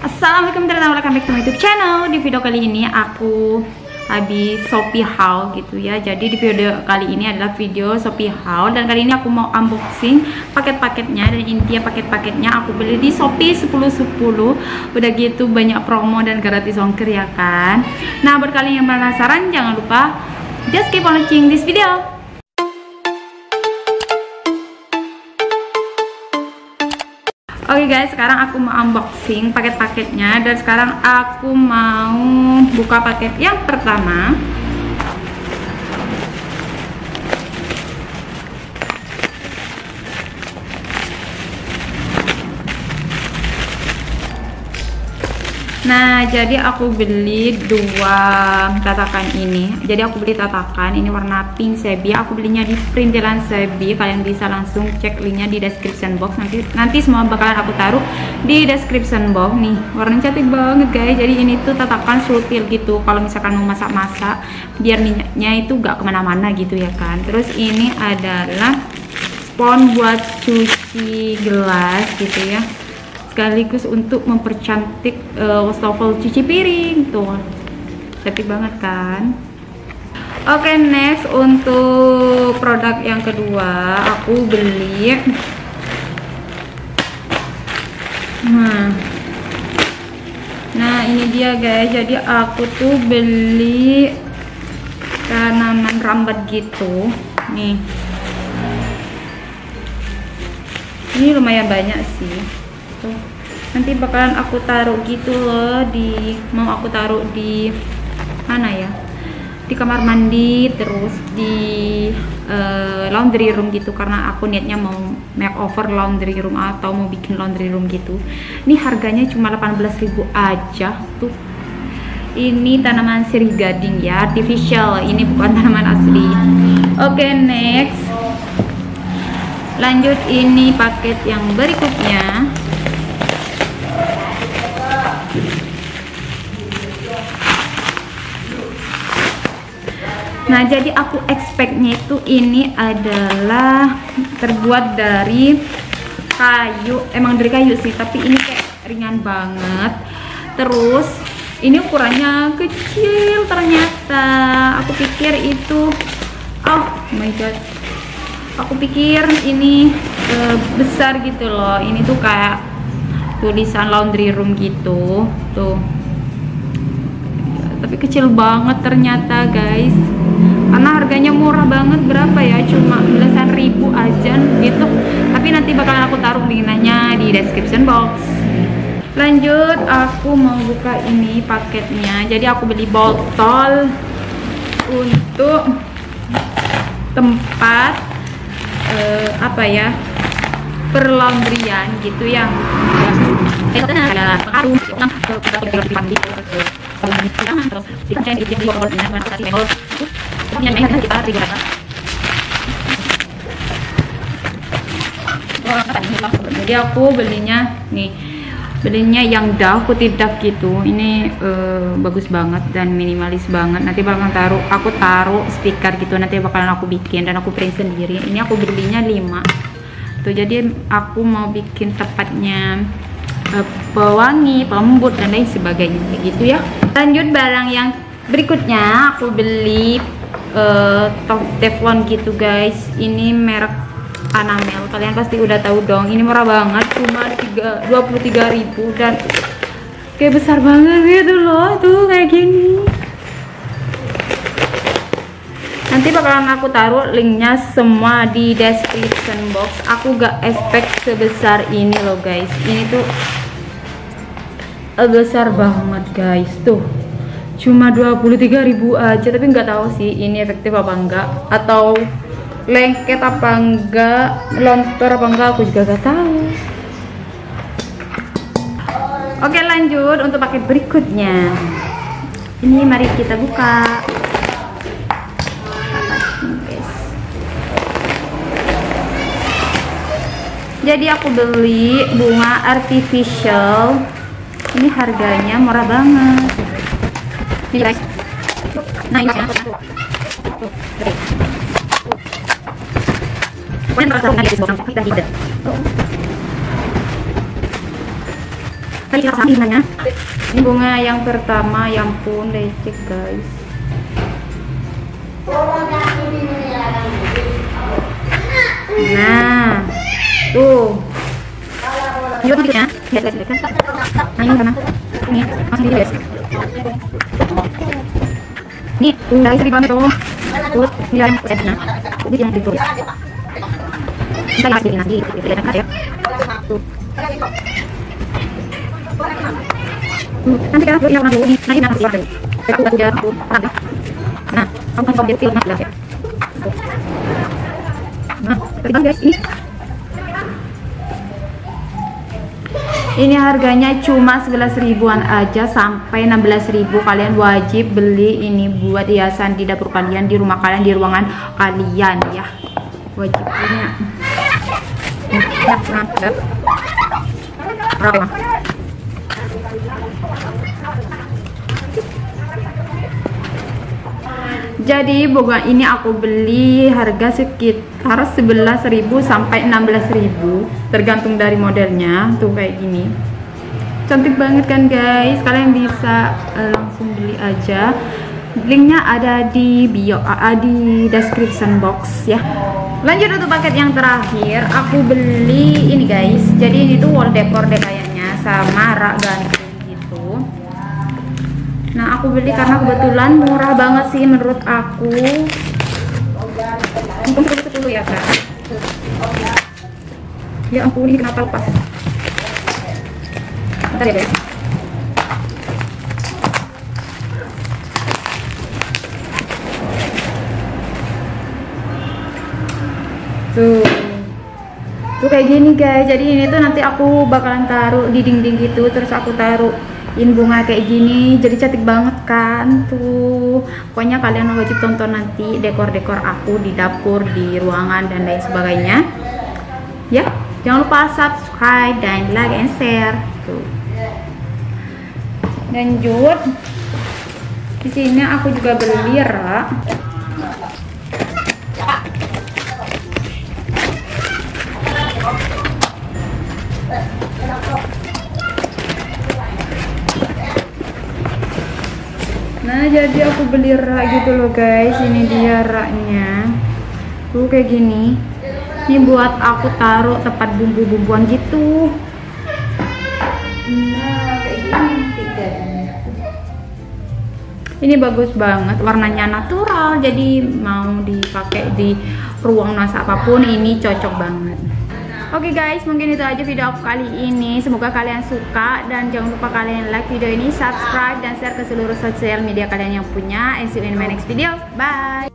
Assalamualaikum warahmatullahi wabarakatuh back to YouTube channel. Di video kali ini aku habis Shopee haul gitu ya. Jadi di video kali ini adalah video Shopee haul dan kali ini aku mau unboxing paket-paketnya dan intinya paket-paketnya aku beli di Shopee 1010. Udah gitu banyak promo dan gratis ongkir ya kan. Nah, buat kalian yang penasaran jangan lupa just keep on watching this video. Guys, sekarang aku mau unboxing paket-paketnya dan sekarang aku mau buka paket yang pertama. Nah, jadi aku beli dua tatakan ini. Jadi aku beli tatakan ini warna pink sebi. Aku belinya di perintilan sebi. Kalian bisa langsung cek linknya di description box. Nanti nanti semua bakalan aku taruh di description box nih. Warnanya cantik banget guys. Jadi ini tuh tatakan sutil gitu. Kalau misalkan mau masak-masak, biar minyaknya itu gak ke mana-mana gitu ya kan. Terus ini adalah spons buat cuci gelas gitu ya sekaligus untuk mempercantik uh, wastafel cuci piring tuh. Cantik banget kan? Oke okay, next untuk produk yang kedua aku beli. Nah. Nah ini dia guys. Jadi aku tuh beli tanaman rambat gitu. Nih. Ini lumayan banyak sih tuh nanti bakalan aku taruh gitu loh di mau aku taruh di mana ya? Di kamar mandi terus di uh, laundry room gitu karena aku niatnya mau makeover laundry room atau mau bikin laundry room gitu. Ini harganya cuma 18.000 aja tuh. Ini tanaman sirih gading ya artificial. Ini bukan tanaman asli. Oke okay, next. Lanjut ini paket yang berikutnya Nah, jadi aku expectnya itu ini adalah terbuat dari kayu, emang dari kayu sih, tapi ini kayak ringan banget. Terus ini ukurannya kecil ternyata. Aku pikir itu oh my god. Aku pikir ini uh, besar gitu loh. Ini tuh kayak tulisan laundry room gitu. Tuh. Kecil banget ternyata, guys. Karena harganya murah banget berapa ya? Cuma belasan ribu aja gitu. Tapi nanti bakalan aku taruh linknya di description box. Lanjut aku mau buka ini paketnya. Jadi aku beli botol untuk tempat uh, apa ya? Perlaundryan gitu ya ada karung jadi aku belinya nih belinya yang dah putih dak gitu ini uh, bagus banget dan minimalis banget nanti bakal taruh aku taruh stiker gitu nanti bakalan aku bikin dan aku print sendiri ini aku belinya 5 tuh jadi aku mau bikin tepatnya uh, pewangi pembut dan lain sebagainya. Gitu ya. Lanjut barang yang berikutnya. Aku beli uh, teflon gitu guys. Ini merek Anamel. Kalian pasti udah tahu dong. Ini murah banget. Cuma 23.000 dan kayak besar banget gitu loh. Tuh kayak gini bakalan aku taruh linknya semua di description box. Aku gak expect sebesar ini loh guys. Ini tuh besar banget guys. Tuh cuma 23.000 aja tapi nggak tahu sih ini efektif apa enggak atau lengket apa enggak lontor apa enggak aku juga gak tahu. Oke lanjut untuk paket berikutnya. Ini mari kita buka jadi aku beli bunga artificial. Ini harganya murah banget. Ini guys. Nah. Ini bunga. Yang pertama, yang pun lecek guys. Nah, tuh. Yuk ya. Lihat, lihat, lihat. Nah, ini mana? Ini, masih di. Nih, udah isi banget tuh. Tuh, ini yang ednya. Jadi yang itu. Kita lihat nanti, lihat kan ya. Tuh. Nanti yang dulu nih, nanti nanti dulu. Aku udah tuh, Nah, kamu kan jadi film ya. Ini ini harganya cuma 11 ribuan aja sampai 16 ribu. Kalian wajib beli ini buat hiasan di dapur kalian di rumah kalian di ruangan kalian ya. Wajib punya jadi bunga ini aku beli harga sekitar 11.000 sampai 16.000 tergantung dari modelnya tuh kayak gini. Cantik banget kan guys? Kalian bisa uh, langsung beli aja. Linknya ada di bio uh, di description box ya. Lanjut untuk paket yang terakhir. Aku beli ini guys. Jadi ini tuh wall decor deh sama rak gantung nah aku beli karena kebetulan murah banget sih menurut aku. Untung 10 ya kak. Ya ampun ini kenapa lepas? Bentar ya guys. Tuh. Tuh kayak gini guys. Jadi ini tuh nanti aku bakalan taruh di dinding gitu terus aku taruhin bunga kayak gini jadi cantik banget kan tuh. Pokoknya kalian wajib tonton nanti dekor-dekor aku di dapur di ruangan dan lain sebagainya. Ya jangan lupa subscribe dan like and share tuh. Lanjut di sini aku juga beli rak jadi aku beli rak gitu loh guys. Ini dia raknya. Tuh kayak gini. Ini buat aku taruh tempat bumbu-bumbuan gitu. Nah kayak gini Ini bagus banget. Warnanya natural Jadi mau dipakai di ruang nasa apa pun Ini cocok banget Oke okay guys, mungkin itu aja video aku kali ini. Semoga kalian suka dan jangan lupa kalian like video ini, subscribe dan share ke seluruh sosial media kalian yang punya. And see you in my next video. Bye.